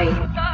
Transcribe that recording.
Bye.